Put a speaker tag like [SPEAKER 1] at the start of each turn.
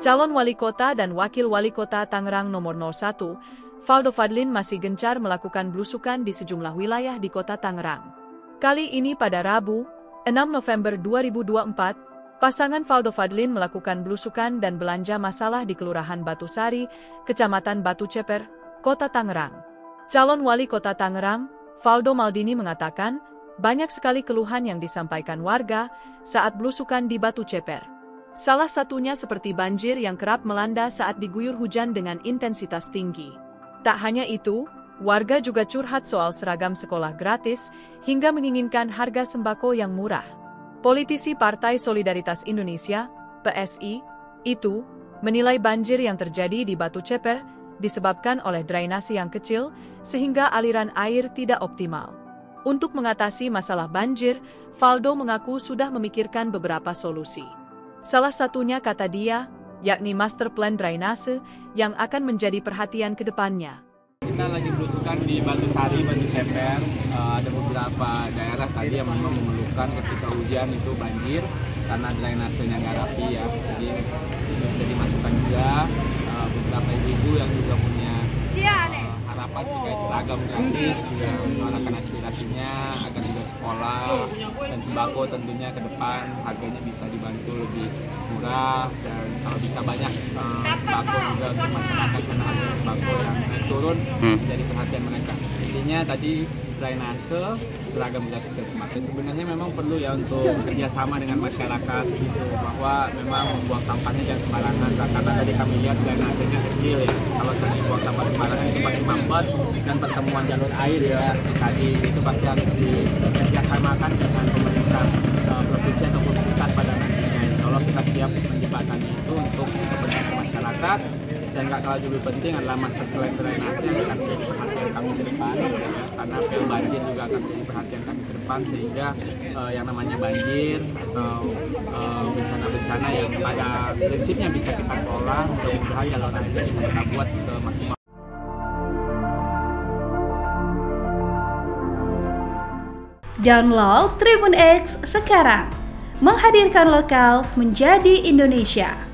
[SPEAKER 1] Calon wali kota dan wakil wali kota Tangerang nomor 01, Valdo Fadlin masih gencar melakukan belusukan di sejumlah wilayah di kota Tangerang. Kali ini pada Rabu, 6 November 2024, pasangan Valdo Fadlin melakukan belusukan dan belanja masalah di Kelurahan Batu Sari, Kecamatan Batu Ceper, Kota Tangerang. Calon wali kota Tangerang, Valdo Maldini mengatakan, banyak sekali keluhan yang disampaikan warga saat belusukan di Batu Ceper. Salah satunya seperti banjir yang kerap melanda saat diguyur hujan dengan intensitas tinggi. Tak hanya itu, warga juga curhat soal seragam sekolah gratis hingga menginginkan harga sembako yang murah. Politisi Partai Solidaritas Indonesia, PSI, itu menilai banjir yang terjadi di Batu Ceper disebabkan oleh drainasi yang kecil sehingga aliran air tidak optimal. Untuk mengatasi masalah banjir, Valdo mengaku sudah memikirkan beberapa solusi. Salah satunya kata dia, yakni master plan drainase yang akan menjadi perhatian ke depannya.
[SPEAKER 2] Kita lagi berusukan di Batu Sari, Batu Ceper. Uh, ada beberapa daerah tadi yang memang memerlukan ketika hujan itu banjir karena drainasenya nggak rapi ya. Jadi jadi masukan juga uh, beberapa ibu yang juga punya uh, harapan jika seragam gratis juga menyuarakan aspirasinya agar juga sekolah dan sembako tentunya ke depan. Harganya bisa dibantu lebih murah dan kalau bisa banyak uh, sembako juga untuk masyarakat karena harga sembako yang naik turun jadi perhatian mereka. Intinya tadi drainase seragam dan sembako sebenarnya memang perlu ya untuk kerjasama dengan masyarakat gitu bahwa memang membuang sampahnya jangan sembarangan karena tadi kami lihat drainasenya kecil ya. Kalau saya buang sampah sembarangan itu pasti mampet dan pertemuan jalur air ya tadi itu pasti harus dikerjasamakan dengan pemerintah uh, provinsi ataupun pusat pada nantinya. Allah kita siap menjembatani itu untuk kepentingan masyarakat dan nggak kalah lebih penting adalah master plan drainase yang akan jadi perhatian kami ke depan ya, karena PU banjir juga akan jadi perhatian kami ke depan sehingga uh, yang namanya banjir atau uh, bencana-bencana yang pada prinsipnya bisa kita kelola mudah-mudahan jalur airnya bisa kita buat semaksimal
[SPEAKER 3] Download Tribun X sekarang. Menghadirkan lokal menjadi Indonesia.